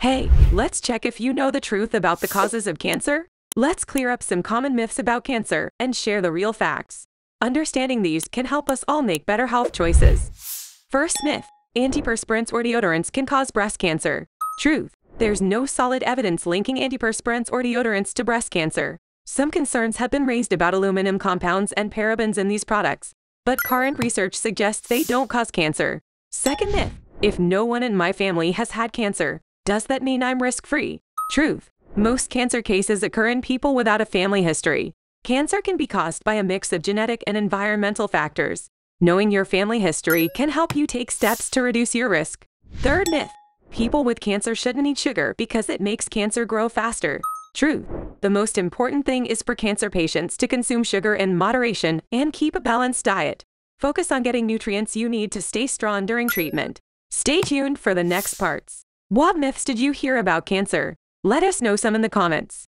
Hey, let's check if you know the truth about the causes of cancer. Let's clear up some common myths about cancer and share the real facts. Understanding these can help us all make better health choices. First myth antiperspirants or deodorants can cause breast cancer. Truth there's no solid evidence linking antiperspirants or deodorants to breast cancer. Some concerns have been raised about aluminum compounds and parabens in these products, but current research suggests they don't cause cancer. Second myth if no one in my family has had cancer, does that mean I'm risk free? Truth most cancer cases occur in people without a family history. Cancer can be caused by a mix of genetic and environmental factors. Knowing your family history can help you take steps to reduce your risk. Third myth people with cancer shouldn't eat sugar because it makes cancer grow faster. Truth the most important thing is for cancer patients to consume sugar in moderation and keep a balanced diet. Focus on getting nutrients you need to stay strong during treatment. Stay tuned for the next parts. What myths did you hear about cancer? Let us know some in the comments.